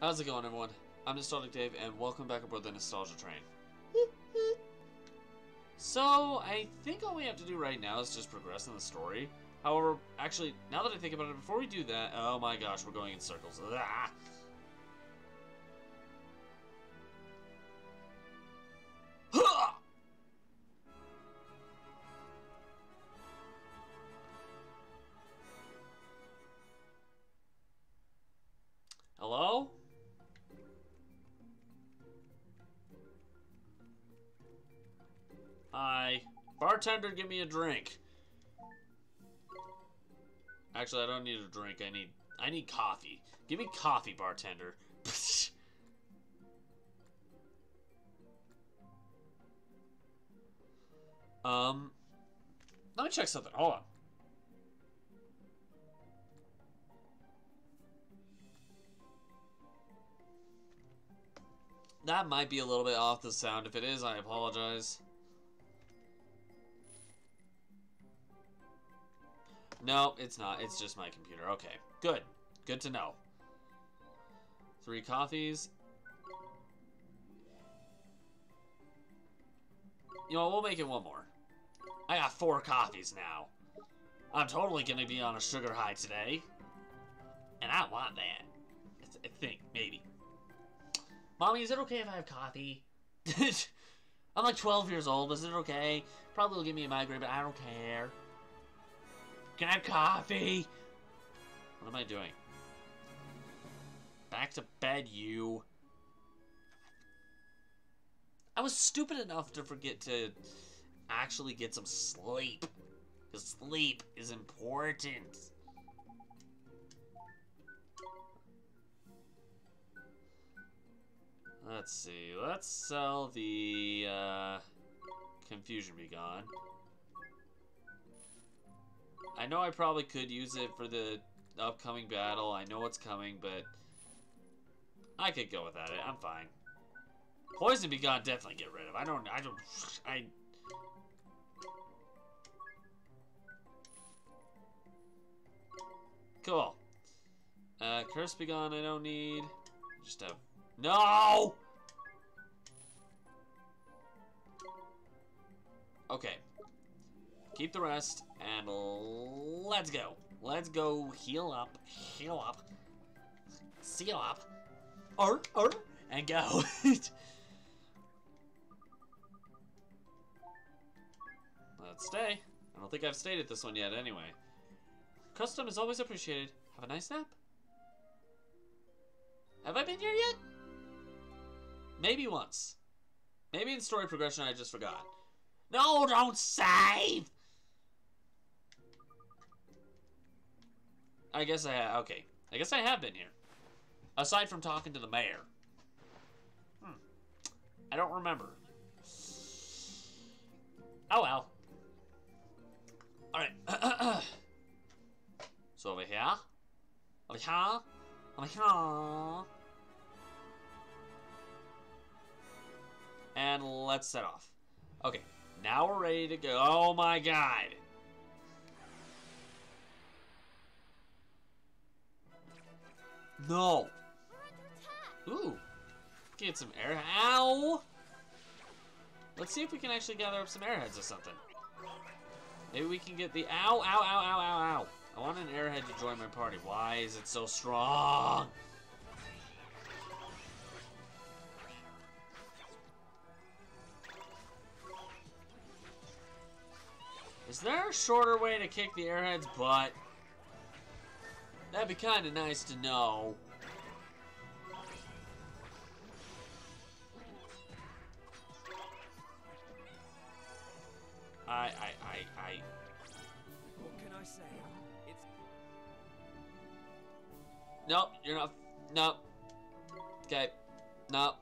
How's it going, everyone? I'm Nostalgic Dave, and welcome back aboard the Nostalgia Train. so, I think all we have to do right now is just progress in the story. However, actually, now that I think about it, before we do that, oh my gosh, we're going in circles. Ah! Bartender, give me a drink. Actually, I don't need a drink. I need I need coffee. Give me coffee, bartender. um, let me check something. Hold on. That might be a little bit off the sound. If it is, I apologize. No, it's not. It's just my computer. Okay, good. Good to know. Three coffees. You know, we'll make it one more. I got four coffees now. I'm totally gonna be on a sugar high today. And I want that. I think, maybe. Mommy, is it okay if I have coffee? I'm like 12 years old. Is it okay? Probably will give me a migraine, but I don't care. Can I have coffee? What am I doing? Back to bed, you. I was stupid enough to forget to actually get some sleep. Because sleep is important. Let's see. Let's sell the uh, Confusion Be Gone. I know I probably could use it for the upcoming battle. I know it's coming, but I could go without it. I'm fine. Poison Be Gone, definitely get rid of. I don't. I don't. I. Cool. Uh, Curse Be Gone, I don't need. Just have no! Okay. Keep the rest, and let's go. Let's go heal up, heal up, seal up, art, art, and go. let's stay. I don't think I've stayed at this one yet anyway. Custom is always appreciated. Have a nice nap. Have I been here yet? Maybe once. Maybe in story progression I just forgot. No, don't save! I guess I have, okay. I guess I have been here. Aside from talking to the mayor. Hmm. I don't remember. Oh well. Alright. so over here. Over here. Over here. And let's set off. Okay, now we're ready to go. Oh my god! No! Ooh! Get some air. Ow! Let's see if we can actually gather up some airheads or something. Maybe we can get the. Ow, ow, ow, ow, ow, ow! I want an airhead to join my party. Why is it so strong? Is there a shorter way to kick the airhead's butt? That'd be kind of nice to know. I, I, I, I... What can I say? It's... Nope, you're not... Nope. Okay. Nope.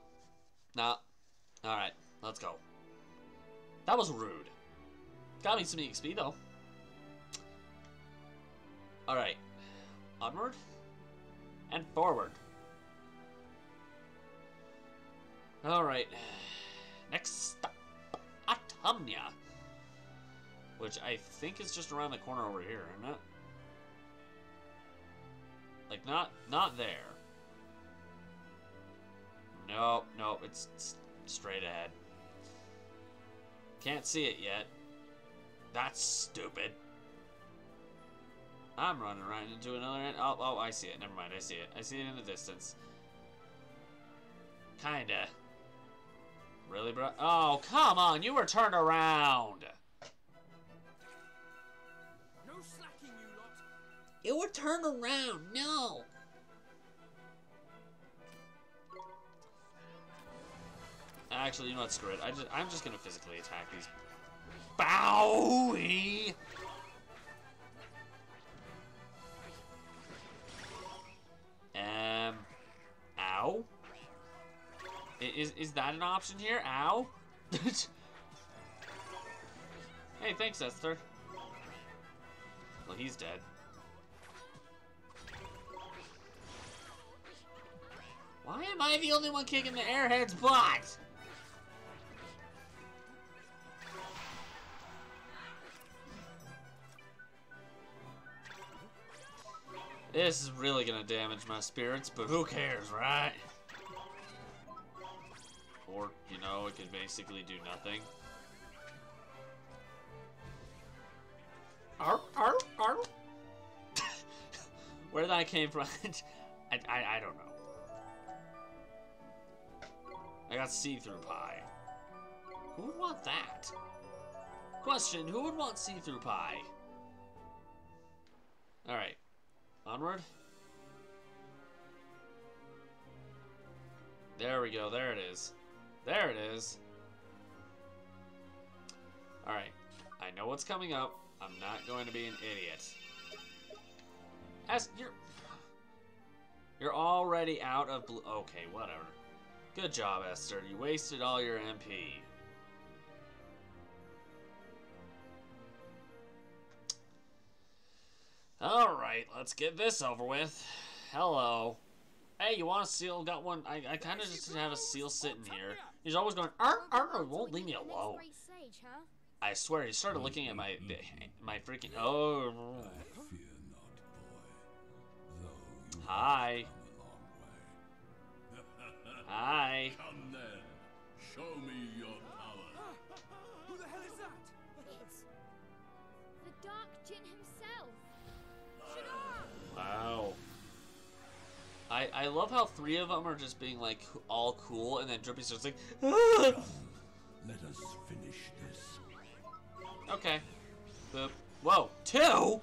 Nope. Alright, let's go. That was rude. Got me some EXP though. Alright. Onward. And forward. Alright. Next stop. Atomnia. Which I think is just around the corner over here, isn't it? Like not not there. Nope, nope, it's straight ahead. Can't see it yet. That's stupid. I'm running right into another end. Oh, oh, I see it. Never mind, I see it. I see it in the distance. Kinda. Really, bro? Oh, come on, you were turned around. No slacking, you lot. You were turned around, no. Actually, you know what? Screw it. I just, I'm just gonna physically attack these. Bowie. Is is that an option here? Ow. hey, thanks, Esther. Well, he's dead. Why am I the only one kicking the airhead's butt? This is really gonna damage my spirits, but who cares, right? Or, you know, it could basically do nothing. Arr, arr, arr. Where that came from, I, I, I don't know. I got see-through pie. Who would want that? Question, who would want see-through pie? Alright. Onward. There we go, there it is. There it is. Alright. I know what's coming up. I'm not going to be an idiot. As you're You're already out of blue okay, whatever. Good job, Esther. You wasted all your MP. Alright, let's get this over with. Hello. Hey, you want a seal? Got one. I, I kind of just have a seal sitting here. He's always going, arr, arr, won't leave me alone. Sage, huh? I swear, he started mm, looking at mm, my mm. my freaking. Oh. I fear not, boy. Though you Hi. have come a long way. Hi. Come then, show me your power. Who the hell is that? It's the Dark Djinn himself. Shadar! Wow. I I love how three of them are just being like all cool, and then Drippy starts like, "Ah!" Let us finish this. okay. Boop. Whoa, two,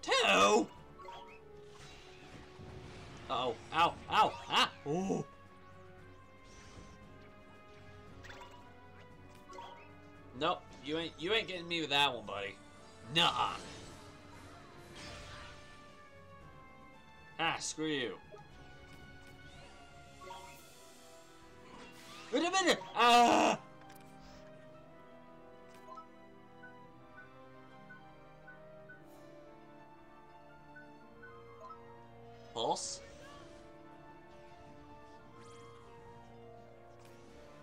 two. Uh oh, ow, ow, ah, ooh. Nope, you ain't you ain't getting me with that one, buddy. Nuh-uh. Ah, screw you. Wait a minute! Ah! Pulse?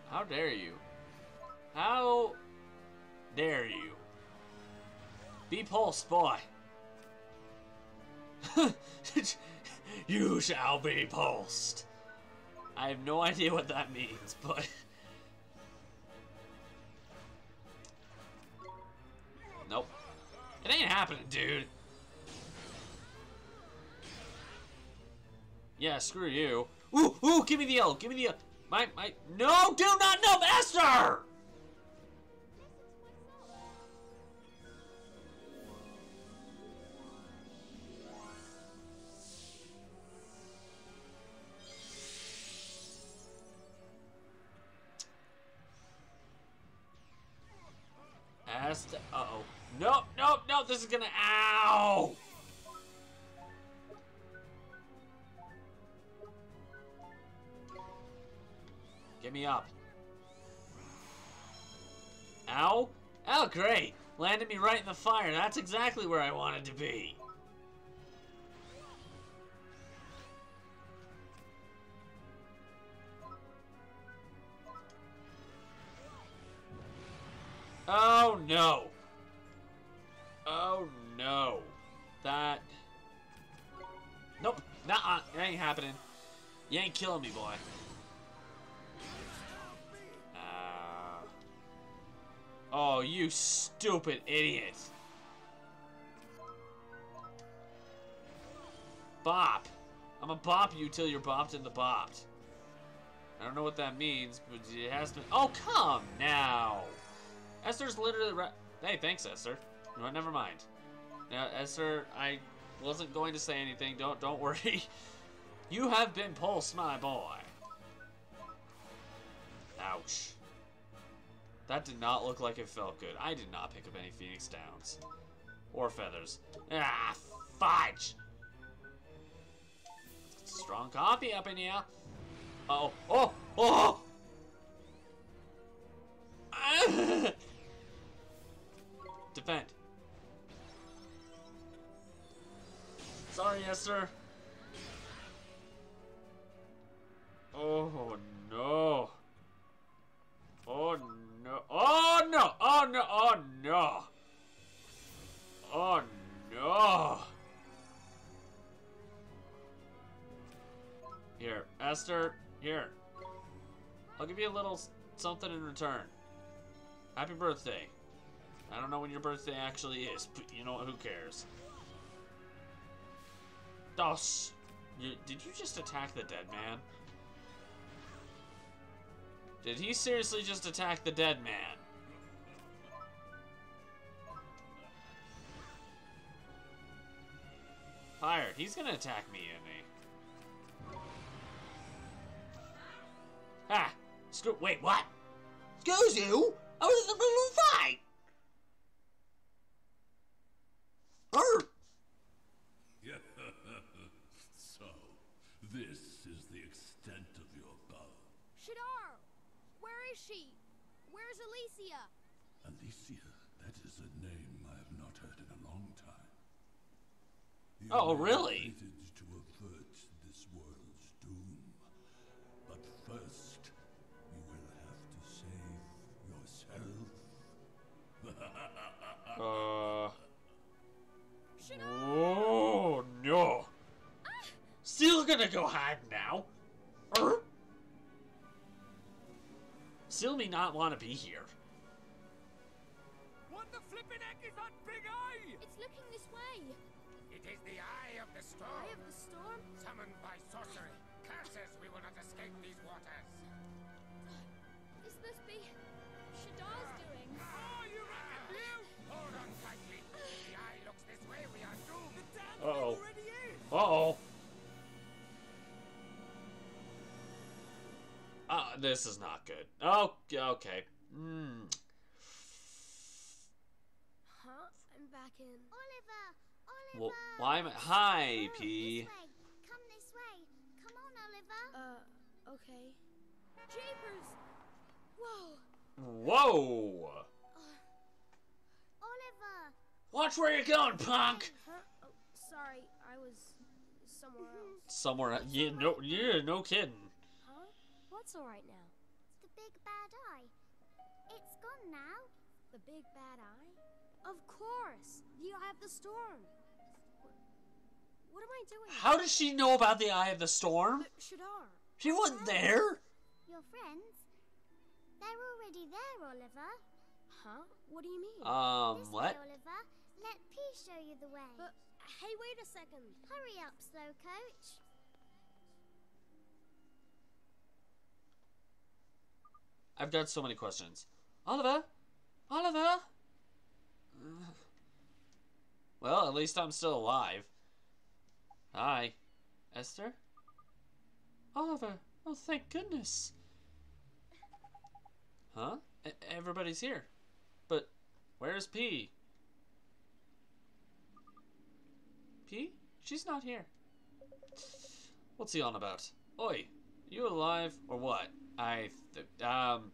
How dare you? How dare you? Be pulse, boy. you shall be pulsed. I have no idea what that means, but. Nope. It ain't happening, dude. Yeah, screw you. Ooh, ooh, give me the L, give me the L. My, my, no, do not know, Master! Great. Landed me right in the fire. That's exactly where I wanted to be. Oh, no. Oh, no. That... Nope. Nuh-uh. It ain't happening. You ain't killing me, boy. Oh, you stupid idiot. Bop. I'm gonna bop you till you're bopped in the bopped. I don't know what that means, but it has been. Oh, come now. Esther's literally. Ra- hey, thanks, Esther. No, never mind. Now, Esther, I wasn't going to say anything. Don't don't worry. You have been pulsed, my boy. Ouch. That did not look like it felt good. I did not pick up any Phoenix Downs. Or feathers. Ah, fudge! Strong coffee up in here. Oh, oh, oh! Defend. Sorry, yes, sir. Oh no. Oh no. Oh no. Oh no. Oh no. Oh no. Here, Esther. Here. I'll give you a little something in return. Happy birthday. I don't know when your birthday actually is, but you know what? Who cares? Dos. Did you just attack the dead man? Did he seriously just attack the dead man? Fired. He's gonna attack me, isn't he? Ah! Screw- wait, what? Excuse you? I was in the middle of a fight! Arr! so, this is the extent of your power. Shadar! Where is she? Where's Alicia? Alicia, that is a name I have not heard in a long time. You Oh, were really? created to avert this world's doom. But first, you will have to save yourself. Uh. Oh no! Still gonna go hide now? Still may not want to be here. What the flippin' heck is that big eye? It's looking this way. It is the Eye of the Storm, Eye of the storm? summoned by sorcery. Curses, we will not escape these waters. This must be this is not good. Oh, okay. Hmm. Huh? I'm back in. Oliver! Oliver! Well, why am I? Hi, Oh, Pea. This way. Come this way. Come on, Oliver. Uh, okay. Jeepers! Whoa! Whoa! Oliver! Watch where you're going, punk! Huh? Oh, sorry, I was somewhere else. Somewhere. Yeah, no, yeah, no kidding. Huh? What's alright now? The big bad eye. It's gone now. The big bad eye? Of course! The Eye of the Storm! What, what am I doing? How does she know about the Eye of the Storm? But Shadar! She wasn't there. Your friends? They're already there, Oliver. Huh? What do you mean? Um, this what? way, Oliver. Let Pea show you the way. but, hey, wait a second. Hurry up, Slowcoach. I've got so many questions. Oliver? Oliver? Well, at least I'm still alive. Hi. Esther? Oliver. Oh, thank goodness. Huh? E- everybody's here. But where's Pea? Pea? She's not here. What's he on about? Oi, you alive or what? I um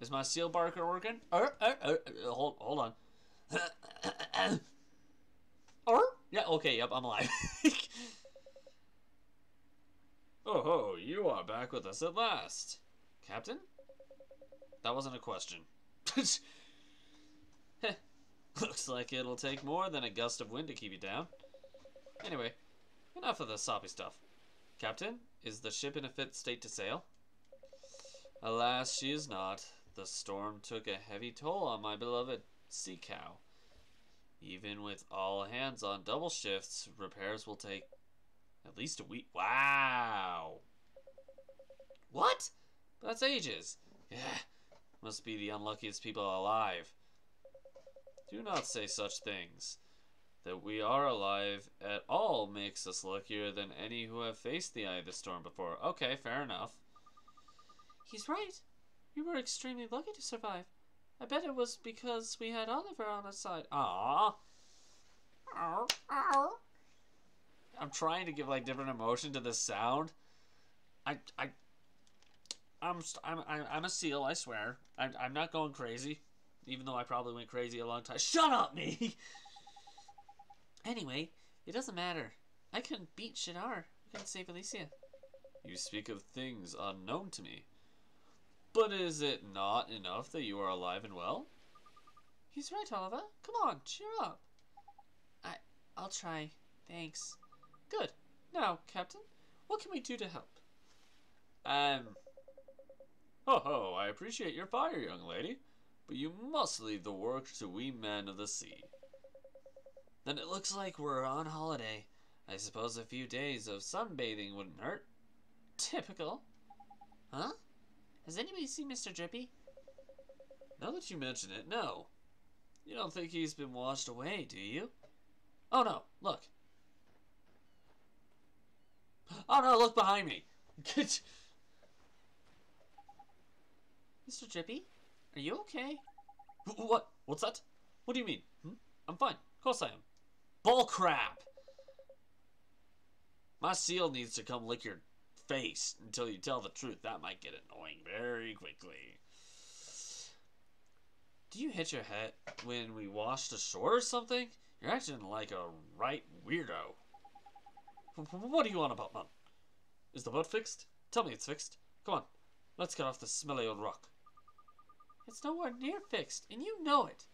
is my seal barker working? Er, er, er, er, hold hold on. or yeah, okay, yep, I'm alive. oh ho, you are back with us at last, Captain. That wasn't a question. Looks like it'll take more than a gust of wind to keep you down. Anyway, enough of the soppy stuff. Captain, is the ship in a fit state to sail? Alas, she is not. The storm took a heavy toll on my beloved sea cow. Even with all hands on double shifts, repairs will take at least a week. Wow. What? That's ages. Yeah. Must be the unluckiest people alive. Do not say such things. That we are alive at all makes us luckier than any who have faced the eye of the storm before. Okay, fair enough. He's right. We were extremely lucky to survive. I bet it was because we had Oliver on our side. Ah. Ow, ow. I'm trying to give like different emotion to the sound. I I I'm I'm I'm, a seal. I swear. I'm I'm not going crazy, even though I probably went crazy a long time. Shut up, me. anyway, it doesn't matter. I couldn't beat Shadar. I couldn't save Alicia. You speak of things unknown to me. But is it not enough that you are alive and well? He's right, Oliver. Come on, cheer up. I I'll try. Thanks. Good. Now, Captain, what can we do to help? Um. Ho ho, I appreciate your fire, young lady, but you must leave the work to we men of the sea. Then it looks like we're on holiday. I suppose a few days of sunbathing wouldn't hurt. Typical. Huh? Has anybody seen Mr. Drippy? Now that you mention it, no. You don't think he's been washed away, do you? Oh no, look. Oh no, look behind me. Mr. Drippy, are you okay? What? What's that? What do you mean? Hmm? I'm fine. Of course I am. Bull crap! My seal needs to come lick your face until you tell the truth. That might get annoying very quickly. Do you hit your head when we washed ashore or something? You're acting like a right weirdo. Wh- wh- What do you want about, man? Is the boat fixed? Tell me it's fixed. Come on, let's get off this smelly old rock. It's nowhere near fixed, and you know it.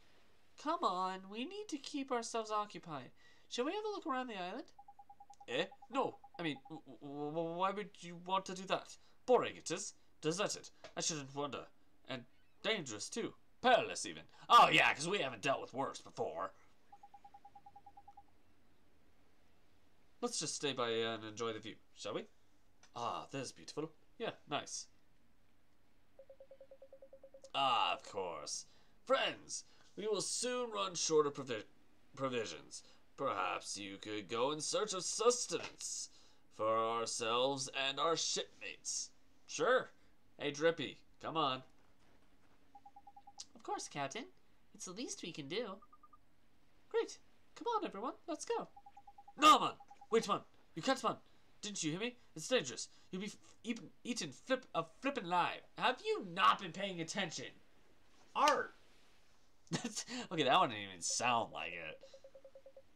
Come on, we need to keep ourselves occupied. Shall we have a look around the island? Eh? No. I mean, why would you want to do that? Boring it is. Deserted. I shouldn't wonder. And dangerous, too. Perilous, even. Oh, yeah, because we haven't dealt with worse before. Let's just stay by and enjoy the view, shall we? Ah, there's beautiful. Yeah, nice. Ah, of course. Friends, we will soon run short of provi- provisions. Perhaps you could go in search of sustenance for ourselves and our shipmates. Sure. Hey, Drippy, come on. Of course, Captain. It's the least we can do. Great. Come on, everyone. Let's go. No, man. Wait, man. You can't, man. Didn't you hear me? It's dangerous. You'll be f- eaten, flip, uh, flippin' live. Have you not been paying attention? Art. okay, that one didn't even sound like it.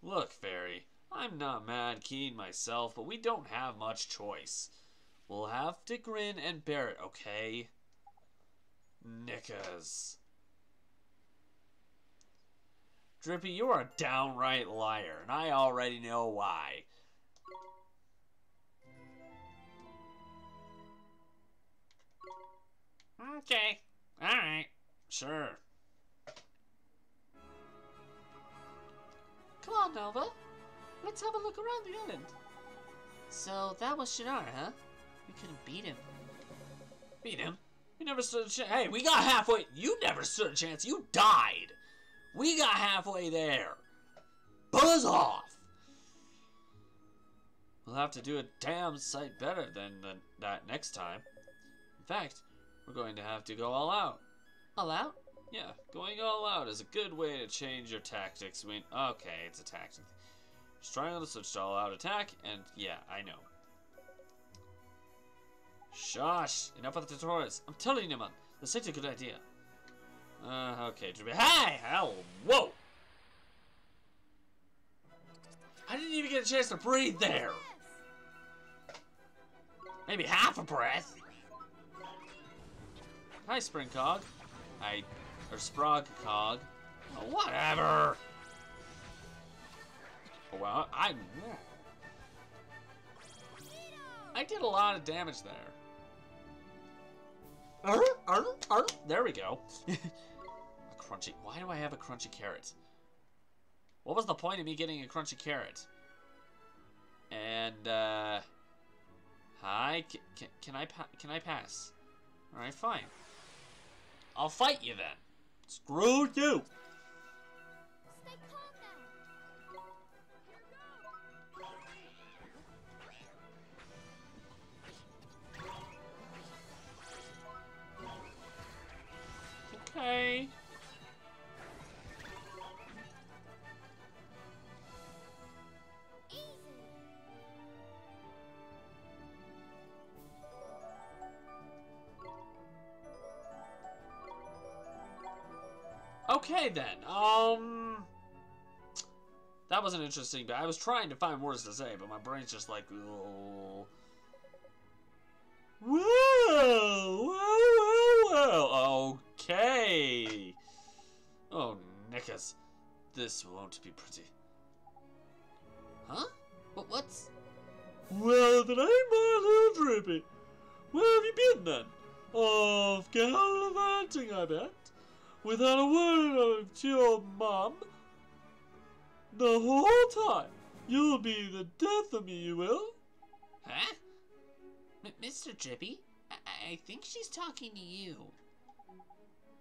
Look, Fairy, I'm not mad keen myself, but we don't have much choice. We'll have to grin and bear it, okay? Knickers. Drippy, you're a downright liar, and I already know why. Okay, alright, sure. Come on, Nova. Let's have a look around the island. So that was Shadar, huh? We couldn't beat him. Beat him? We never stood a chance. Hey, we got halfway. You never stood a chance. You died. We got halfway there. Buzz off. We'll have to do a damn sight better than the, that next time. In fact, we're going to have to go all out. All out? Yeah, going all out is a good way to change your tactics when. Okay, it's a tactic. Trying the switch to all out attack, and yeah, I know. Shush! Enough of the tutorials. I'm telling you, man, this ain't a good idea. Uh, okay. Hey! Hell! Whoa! I didn't even get a chance to breathe there! Maybe half a breath. Hi, Spring Cog. I. Or Sprog Cog. Whatever! Well, I. I did a lot of damage there. Arr, arr, arr. There we go. a crunchy. Why do I have a crunchy carrot? What was the point of me getting a crunchy carrot? And uh, hi, can, can, can I pa- can I pass? All right, fine. I'll fight you then. Screw you. Then. Um That was an interesting I was trying to find words to say, but my brain's just like oh. Whoa, whoa, whoa, whoa. Okay. Oh, knickers. This won't be pretty. Huh? What, what's... Well, then ain't my little drippy. Where have you been then? Off gallivanting, I bet. Without a word of to your mum. The whole time. You'll be the death of me, you will. Huh? M- Mr. Drippy, I-, I think she's talking to you.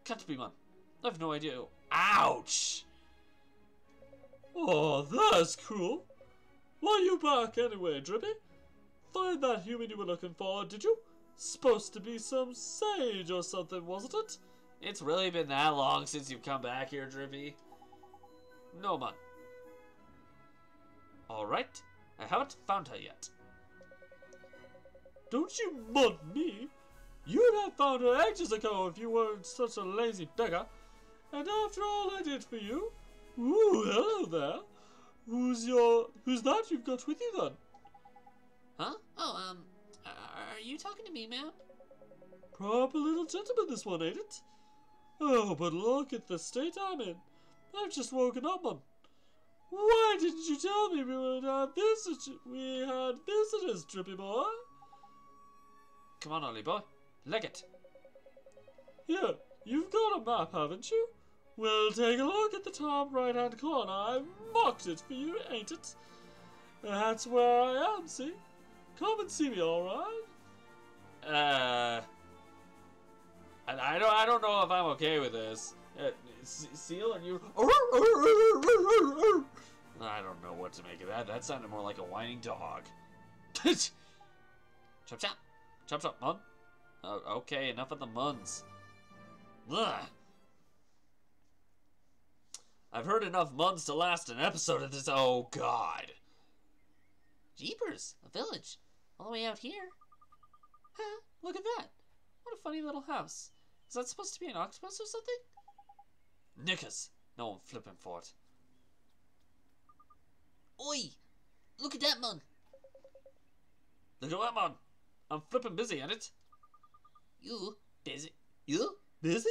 Can't be, man. I've no idea. Ouch! Oh, that's cool. Why you back anyway, Drippy? Find that human you were looking for, did you? Supposed to be some sage or something, wasn't it? It's really been that long since you've come back here, Drippy. No, man. Alright, I haven't found her yet. Don't you mud me! You'd have found her ages ago if you weren't such a lazy beggar. And after all I did for you, ooh, hello there. Who's your, who's that you've got with you then? Huh? Oh, um, are you talking to me, ma'am? Proper little gentleman, this one, ain't it? Oh, but look at the state I'm in. I've just woken up, man. Why didn't you tell me we would have visitors? We had visitors, Drippy boy. Come on, Ollie boy. Leg it. Here, you've got a map, haven't you? Well, take a look at the top right-hand corner. I've marked it for you, ain't it? That's where I am, see? Come and see me, all right? Uh, I, I don't, I don't know if I'm okay with this. Uh, Seal and you. I don't know what to make of that. That sounded more like a whining dog. chop chop, chop chop, mun. Oh, okay, enough of the muns. Ugh. I've heard enough muns to last an episode of this. Oh God. Jeepers, a village, all the way out here. Huh? Look at that. What a funny little house. Is that supposed to be an octopus or something? Knickers. No one flipping for it. Oi! Look at that, man. Look at that, man. I'm flipping busy, ain't it? You busy? You busy?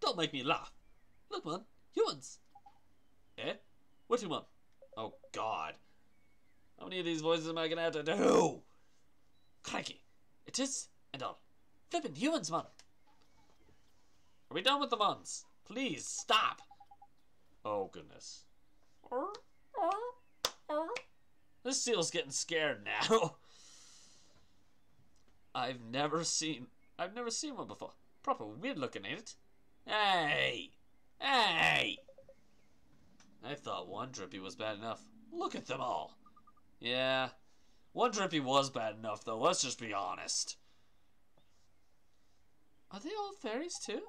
Don't make me laugh. Look, man. Humans. Eh? What human? Oh, God. How many of these voices am I gonna have to do? Crikey. It is, and all. Flipping humans, man. Are we done with the muns? Please, stop. Oh, goodness. This seal's getting scared now. I've never seen... I've never seen one before. Proper weird looking, ain't it? Hey! Hey! I thought one drippy was bad enough. Look at them all. Yeah. One drippy was bad enough, though. Let's just be honest. Are they all fairies, too?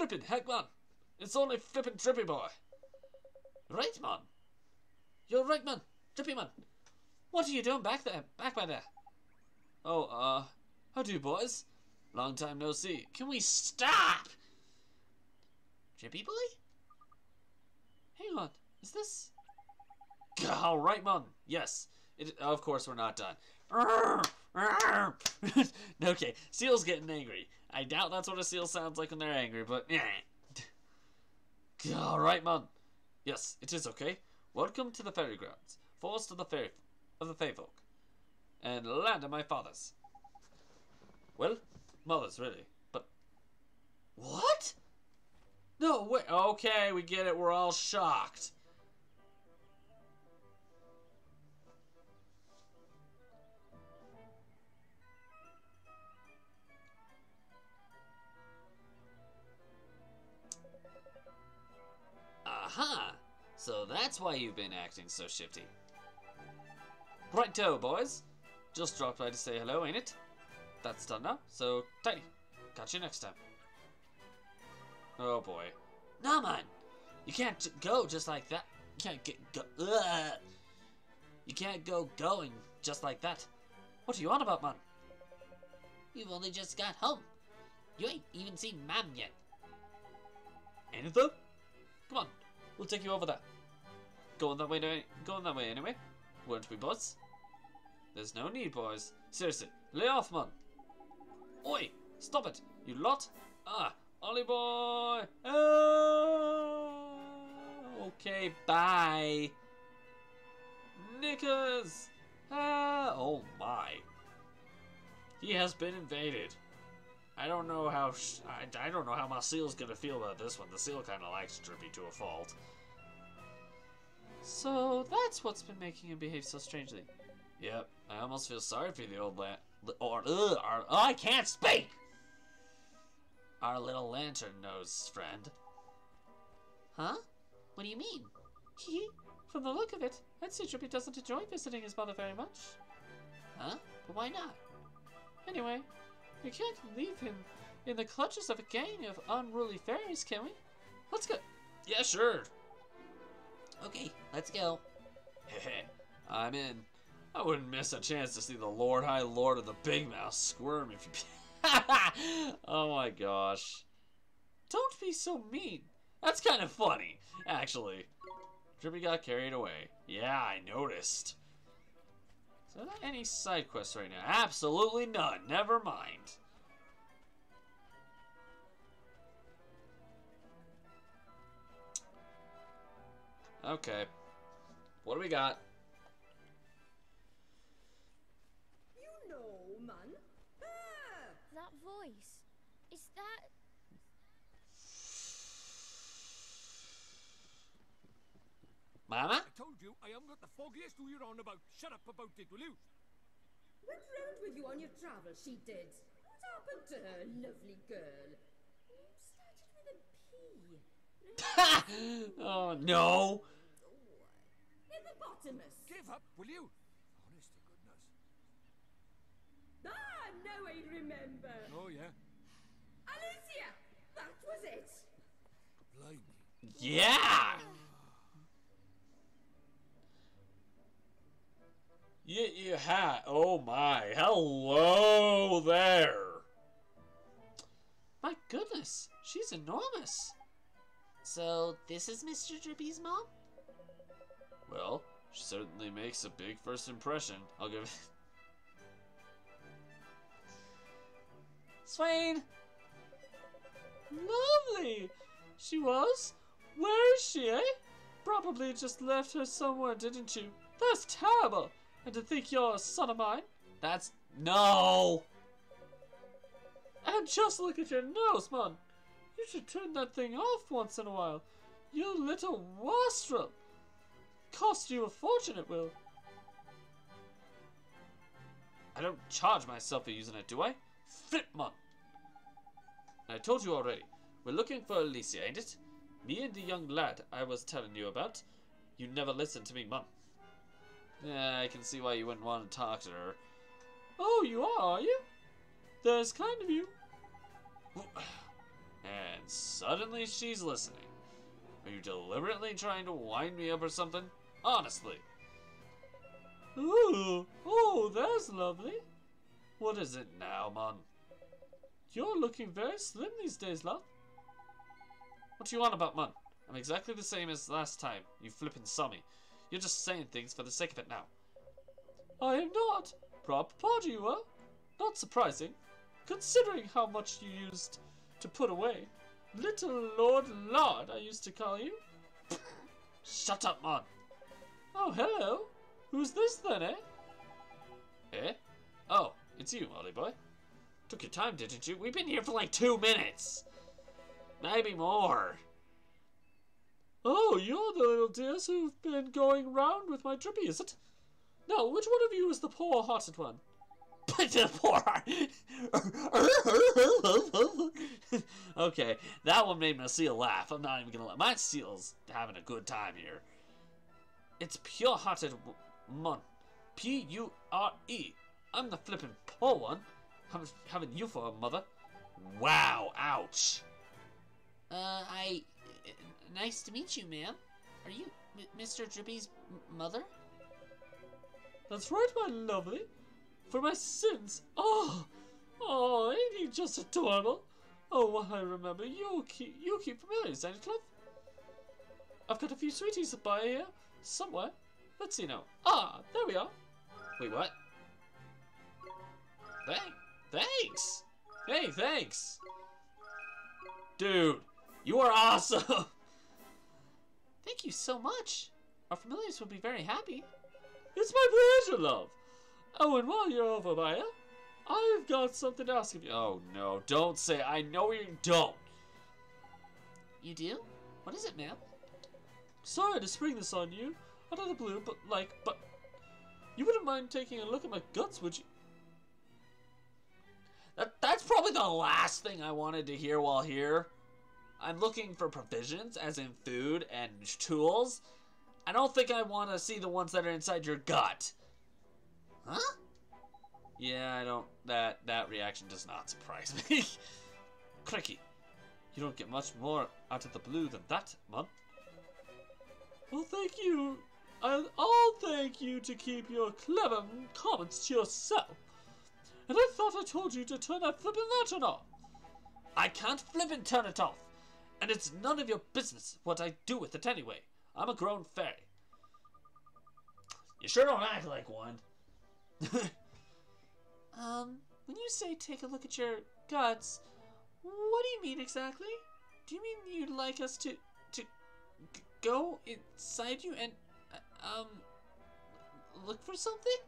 Flippin' heck, man. It's only flippin' Trippy Boy. Right, man. You're right, man. Drippy man. What are you doing back there? Back by there? Oh, uh, how do, you boys? Long time no see. Can we stop? Drippy Boy? Hang on. Is this... All right, man. Yes. It, of course, we're not done. okay, Seal's getting angry. I doubt that's what a seal sounds like when they're angry, but yeah. Alright, man. Yes, it is okay. Welcome to the fairy grounds, forest of the fairy of the fairy folk, and land of my fathers. Well, mothers really, but what? No way. Okay, we get it. We're all shocked. Aha! So that's why you've been acting so shifty. Righto, uh, boys. Just dropped by to say hello, ain't it? That's done now, so tidy. Catch you next time. Oh boy. No, man! You can't go just like that. You can't get go. Ugh. You can't go going just like that. What are you on about, man? You've only just got home. You ain't even seen Mam yet. Anything? Come on, we'll take you over there. Going that way, no- going that way anyway. Weren't we, boys? There's no need, boys. Seriously, lay off, man. Oi, stop it, you lot. Ah, Ollie boy. Oh, okay, bye. Knickers. Ah, oh my. He has been invaded. I don't know how sh- I, I don't know how my seal's gonna feel about this one. The seal kind of likes Drippy to a fault. So that's what's been making him behave so strangely. Yep, I almost feel sorry for the old la- or ugh, our, oh, I can't speak. Our little lantern nose friend. Huh? What do you mean? He, from the look of it, I'd say Drippy doesn't enjoy visiting his mother very much. Huh? But why not? Anyway, we can't leave him in the clutches of a gang of unruly fairies, can we? Let's go. Yeah, sure. Okay, let's go. I'm in. I wouldn't miss a chance to see the Lord High Lord of the Big Mouth squirm if you. oh my gosh. Don't be so mean. That's kind of funny, actually. Drippy got carried away. Yeah, I noticed. So, not any side quests right now? Absolutely none. Never mind. Okay. What do we got? You know, man. Ah! That voice. Is that. Mama? I told you I haven't got the foggiest who you're on about. Shut up about it, will you? Went round with you on your travels, she did. What happened to her, lovely girl? Started with a P. oh no. Hippopotamus. Give up, will you? Honest to goodness. Ah, now I remember. Oh, yeah. Alicia! That was it. Blimey. Yeah. You, you had. Oh my. Hello there. My goodness. She's enormous. So, this is Mr. Drippy's mom? Well, she certainly makes a big first impression. I'll give it. Swain! Lovely! She was? Where is she, eh? Probably just left her somewhere, didn't you? That's terrible! To think you're a son of mine? That's. No! And just look at your nose, man! You should turn that thing off once in a while. You little wastrel! Cost you a fortune, it will. I don't charge myself for using it, do I? Flip, man! I told you already. We're looking for Alicia, ain't it? Me and the young lad I was telling you about. You never listened to me, Mum. Yeah, I can see why you wouldn't want to talk to her. Oh, you are, are you? That's kind of you. And suddenly she's listening. Are you deliberately trying to wind me up or something? Honestly. Ooh, oh, that's lovely. What is it now, man? You're looking very slim these days, love. What do you want about, man? I'm exactly the same as last time, you flippin' saw me. You're just saying things for the sake of it now. I am not. Prop party you are. Not surprising, considering how much you used to put away. Little Lord Lord, I used to call you. Shut up, man. Oh, hello. Who's this then, eh? Eh? Oh, it's you, Ollie boy. Took your time, didn't you? We've been here for like two minutes. Maybe more. Oh, you're the little dears who've been going round with my drippy, is it? Now, which one of you is the poor-hearted one? the poor okay, that one made my seal laugh. I'm not even gonna let my seal's having a good time here. It's pure-hearted mon. P-U-R-E. I'm the flippin' poor one. Having, having you for a mother. Wow, ouch. Uh, I. uh, Nice to meet you, ma'am. Are you M- Mr. Drippy's mother? That's right, my lovely. For my sins. Oh, oh, ain't he just adorable? Oh, I remember. You keep, you keep familiar, Sandcliffe. I've got a few sweeties by here, somewhere. Let's see now. Ah, there we are. Wait, what? Thank, thanks. Hey, thanks. Dude, you are awesome. Thank you so much. Our familiars will be very happy. It's my pleasure, love. Oh, and while you're over by here, I've got something to ask of you. Oh, no, don't say I know you don't. You do? What is it, ma'am? Sorry to spring this on you out of the blue, but like, but you wouldn't mind taking a look at my guts, would you? That, that's probably the last thing I wanted to hear while here. I'm looking for provisions, as in food and tools. I don't think I want to see the ones that are inside your gut. Huh? Yeah, I don't. That that reaction does not surprise me. Cricky, you don't get much more out of the blue than that, Mum. Well, thank you. I'll, I'll thank you to keep your clever comments to yourself. And I thought I told you to turn that flippin' lantern off. I can't flippin' turn it off. And it's none of your business what I do with it anyway. I'm a grown fairy. You sure don't act like one. Um, when you say take a look at your guts, what do you mean exactly? Do you mean you'd like us to to go inside you and uh, um look for something?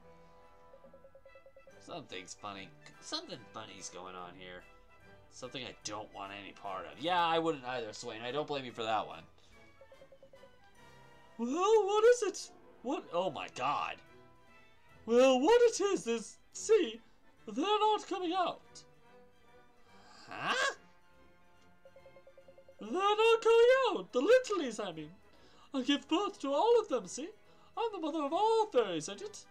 Something's funny. Something funny's going on here. Something I don't want any part of. Yeah, I wouldn't either, Swaine. I don't blame you for that one. Well, what is it? What? Oh my god. Well, what it is is, see, they're not coming out. Huh? They're not coming out. The littlies, I mean. I give birth to all of them, see? I'm the mother of all fairies, ain't it?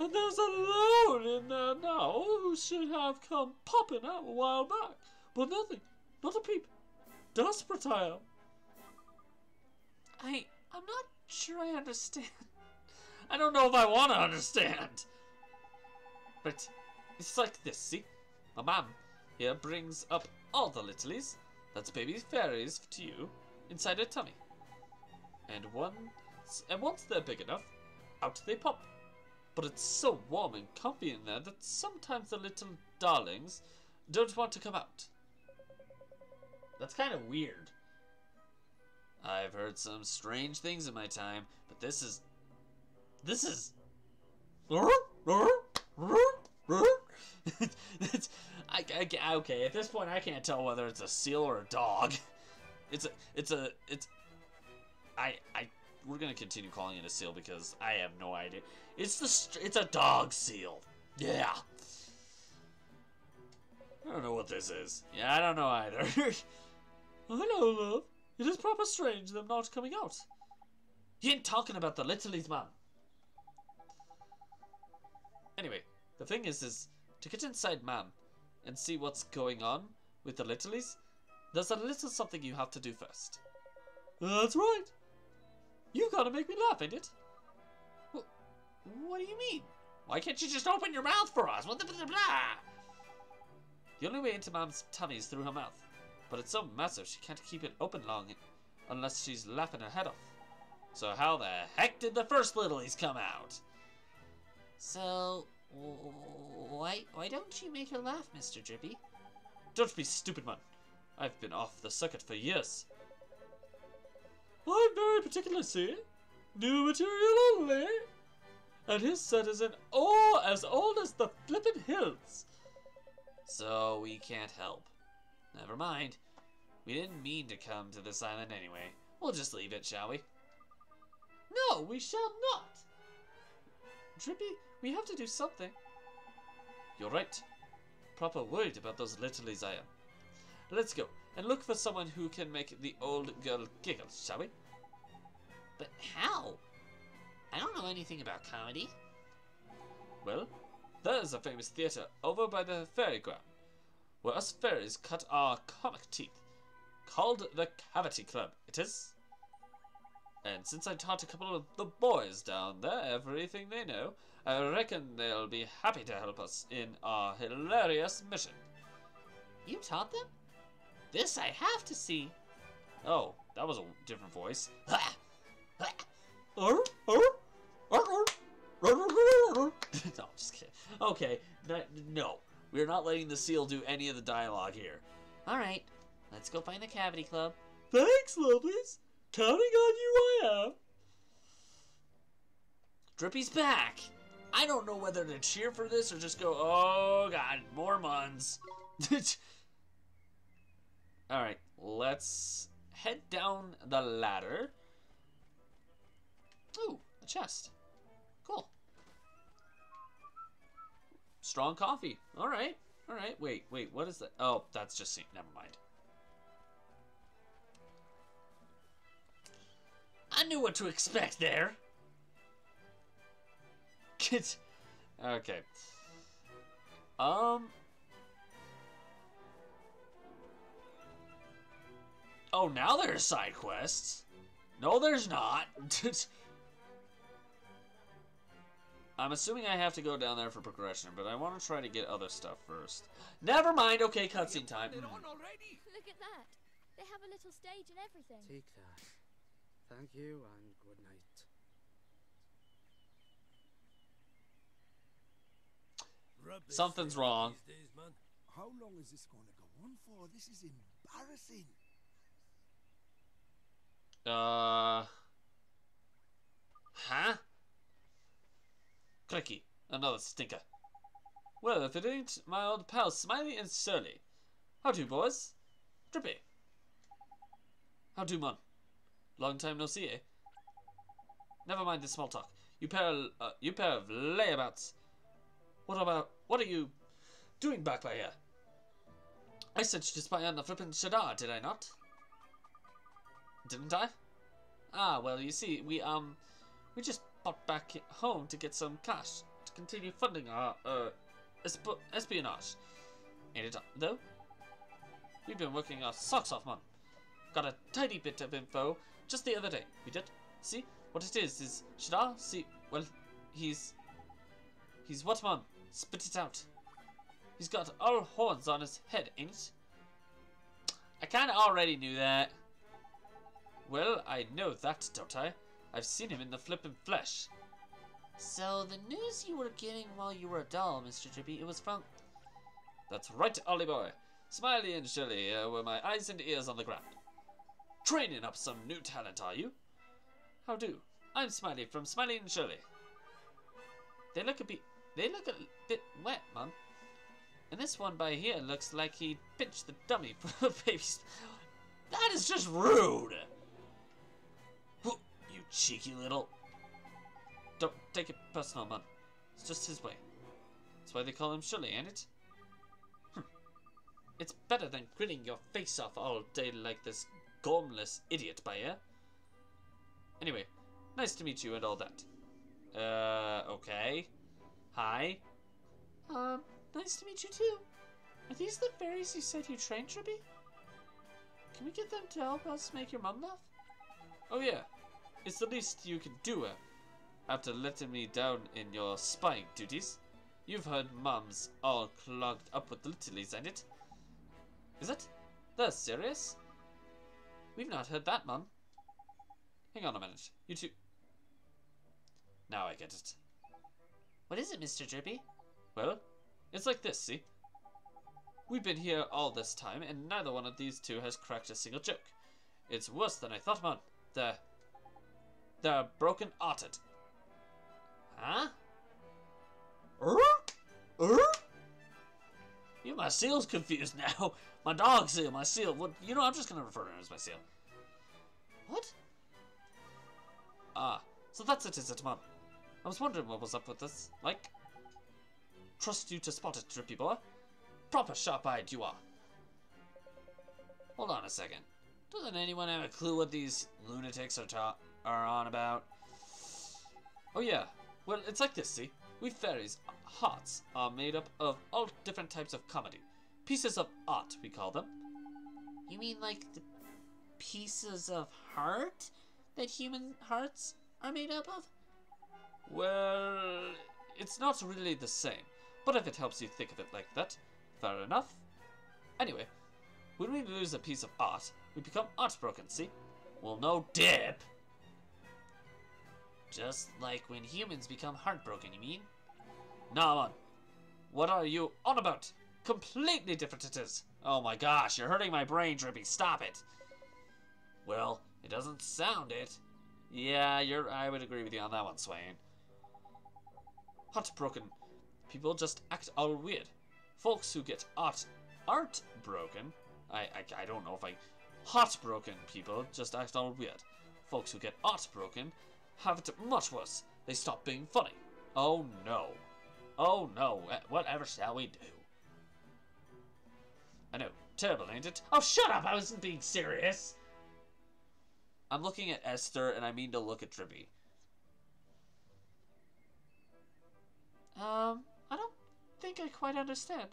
And there's a lone in there now who should have come popping out a while back. But nothing. Not a peep. Desperate I am. I I'm not sure I understand. I don't know if I want to understand. But it's like this, see? My mom here brings up all the littlies, that's baby fairies to you, inside her tummy. And once, and once they're big enough, out they pop. But it's so warm and comfy in there that sometimes the little darlings don't want to come out. That's kind of weird. I've heard some strange things in my time, but this is this is. it's, I, I, okay, at this point, I can't tell whether it's a seal or a dog. It's a, it's a, it's. I, I, we're gonna continue calling it a seal because I have no idea. It's the it's a dog seal. Yeah. I don't know what this is. Yeah, I don't know either. I know, love. It is proper strange them not coming out. You ain't talking about the littlies, man. Anyway, the thing is, is to get inside Mam and see what's going on with the littlies, there's a little something you have to do first. That's right. You gotta make me laugh, ain't it? What, what do you mean? Why can't you just open your mouth for us? What the blah, blah? The only way into Mom's tummy is through her mouth, but it's so massive she can't keep it open long unless she's laughing her head off. So how the heck did the first littlies come out? So why why don't you make her laugh, Mr. Drippy? Don't be stupid, man. I've been off the circuit for years. I'm very particular, see? New material only. And his set is an oh as old as the flippin' hills. So we can't help. Never mind. We didn't mean to come to this island anyway. We'll just leave it, shall we? No, we shall not. Drippy, we have to do something. You're right. Proper worried about those littlies I am. Let's go and look for someone who can make the old girl giggle, shall we? But how? I don't know anything about comedy. Well, there's a famous theatre over by the Fairyground, where us fairies cut our comic teeth, called the Cavity Club, it is. And since I taught a couple of the boys down there everything they know, I reckon they'll be happy to help us in our hilarious mission. You taught them? This I have to see. Oh, that was a different voice. no, just kidding. Okay, no, we're not letting the seal do any of the dialogue here. All right, let's go find the Cavity Club. Thanks, Lovelace. Counting on you, I am. Drippy's back. I don't know whether to cheer for this or just go, oh god, more muns. Alright, let's head down the ladder. Ooh, a chest. Cool. Strong coffee. Alright, alright. Wait, wait, what is that? Oh, that's just, never mind. I knew what to expect there. Kids. okay. Um. Oh, now there's side quests. No, there's not. I'm assuming I have to go down there for progression, but I want to try to get other stuff first. Never mind. Okay, cutscene time. They're on already. Look at that. They have a little stage and everything. Take that. Thank you and good night. Rubbish Something's wrong. days, man. How long is this going to go on for? This is embarrassing. Uh. Huh? Clicky, another stinker. Well, if it ain't my old pals Smiley and Surly. How do, you boys? Drippy. How do, mon? Long time no see, eh? Never mind the small talk. You pair, of- uh, you pair of layabouts. What about, what are you doing back by here? I sent you to spy on the flippin' Shadar, did I not? Didn't I? Ah, well, you see, we, um, we just popped back home to get some cash to continue funding our, uh, esp- espionage. Ain't it, though? We've been working our socks off, man. Got a tiny bit of info just the other day. We did. See, what it is, is Shadar, see, well, he's, he's what, man? Spit it out. He's got all horns on his head, ain't it? I kinda already knew that. Well, I know that, don't I? I've seen him in the flippin' flesh. So the news you were getting while you were a doll, Mr. Drippy, it was from. That's right, Ollie boy. Smiley and Surly uh, were my eyes and ears on the ground. Training up some new talent, are you? How do? I'm Smiley from Smiley and Surly. They look a bit. They look a bit wet, Mum. And this one by here looks like he pinched the dummy for a baby's. That is just rude. Cheeky little. Don't take it personal, Mum. It's just his way. That's why they call him Surly, ain't it? Hm. It's better than grinning your face off all day like this gormless idiot by here. Anyway, nice to meet you and all that. Uh, okay. Hi. Um, nice to meet you too. Are these the fairies you said you trained, Drippy? Can we get them to help us make your mum laugh? Oh yeah, it's the least you can do uh, after letting me down in your spying duties. You've heard mums all clogged up with littlies, ain't it? Is it? That's serious? We've not heard that, mum. Hang on a minute. You two. Now I get it. What is it, Mr. Drippy? Well, it's like this, see? We've been here all this time, and neither one of these two has cracked a single joke. It's worse than I thought, Mum. They're. They're broken hearted. Huh? Er? Er? You, my seal's confused now. My dog seal, my seal. What? You know, I'm just gonna refer to him as my seal. What? Ah, so that's it, is it, man? I was wondering what was up with this. Like, trust you to spot it, Drippy boy. Proper sharp-eyed you are. Hold on a second. Doesn't anyone have a clue what these lunatics are ta- are on about? Oh yeah. Well, it's like this, see? We fairies, hearts, are made up of all different types of comedy. Pieces of art, we call them. You mean like the pieces of heart that human hearts are made up of? Well, it's not really the same, but if it helps you think of it like that, fair enough. Anyway, when we lose a piece of art, we become heartbroken, see? Well, no dip! Just like when humans become heartbroken, you mean? Nah. What are you on about? Completely different it is. Oh my gosh, you're hurting my brain, Drippy. Stop it. Well, it doesn't sound it. Yeah, you're. I would agree with you on that one, Swaine. Heartbroken people just act all weird. Folks who get art art broken. I, I I don't know if I heartbroken people just act all weird. Folks who get art broken have it much worse. They stop being funny. Oh no. Oh no. Eh, Whatever shall we do? I know. Terrible, ain't it? Oh, shut up! I wasn't being serious! I'm looking at Esther, and I mean to look at Drippy. Um, I don't think I quite understand.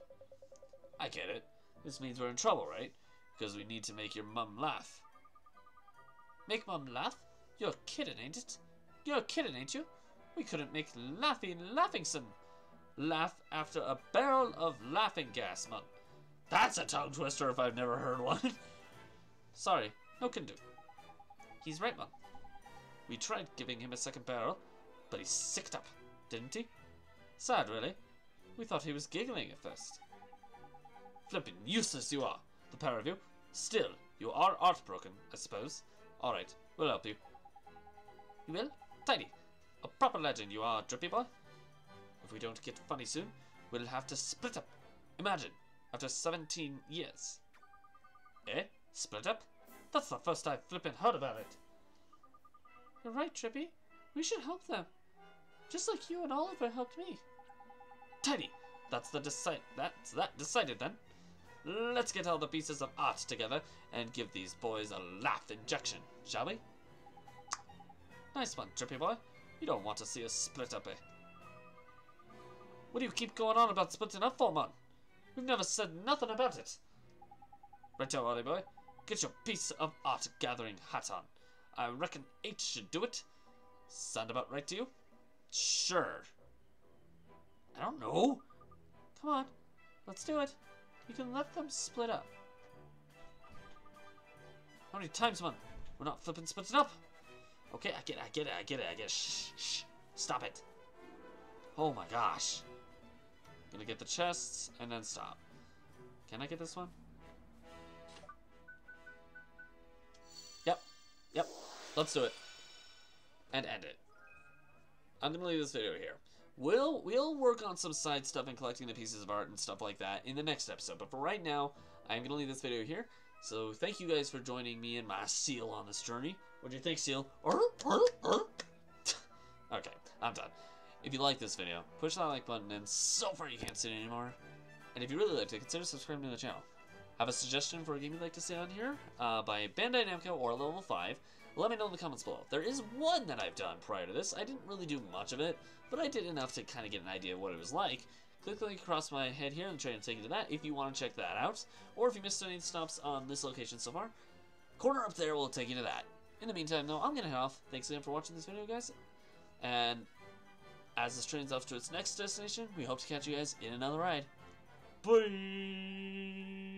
I get it. This means we're in trouble, right? Because we need to make your mum laugh. Make mum laugh? You're kidding, ain't it? You're kidding, ain't you? We couldn't make Laughing Laughingson laugh after a barrel of laughing gas, mum. That's a tongue twister if I've never heard one. Sorry, no can do. He's right, mum. We tried giving him a second barrel, but he sicked up, didn't he? Sad, really. We thought he was giggling at first. Flippin' useless you are, the pair of you. Still, you are heartbroken, I suppose. Alright, we'll help you. You will? Tidy. A proper legend you are, Drippy boy. If we don't get funny soon, we'll have to split up. Imagine, after 17 years. Eh? Split up? That's the first I've flippin' heard about it. You're right, Drippy. We should help them. Just like you and Oliver helped me. Tidy. That's the decide. That's that decided then. Let's get all the pieces of art together and give these boys a laugh injection, shall we? Nice one, Drippy boy. You don't want to see us split up, eh? What do you keep going on about splitting up for, man? We've never said nothing about it. Righto, Ollie boy. Get your piece of art gathering hat on. I reckon eight should do it. Sound about right to you? Sure. I don't know. Come on, let's do it. You can let them split up. How many times, man? We're not flipping splitting up. Okay, I get it, I get it, I get it, I get it. Shh, shh. Stop it. Oh my gosh. Gonna get the chests and then stop. Can I get this one? Yep. Yep. Let's do it. And end it. I'm gonna leave this video here. We'll we'll work on some side stuff and collecting the pieces of art and stuff like that in the next episode. But for right now, I'm gonna leave this video here. So thank you guys for joining me and my seal on this journey. What do you think, seal? okay, I'm done. If you like this video, push that like button and so far you can't see it anymore. And if you really liked it, consider subscribing to the channel. Have a suggestion for a game you'd like to see on here uh, by Bandai Namco or Level 5? Let me know in the comments below. There is one that I've done prior to this. I didn't really do much of it, but I did enough to kind of get an idea of what it was like. Click the link across my head here and try to take you to that if you want to check that out. Or if you missed any stops on this location so far, corner up there will take you to that. In the meantime, though, I'm going to head off. Thanks again for watching this video, guys. And as this train's off to its next destination, we hope to catch you guys in another ride. Bye!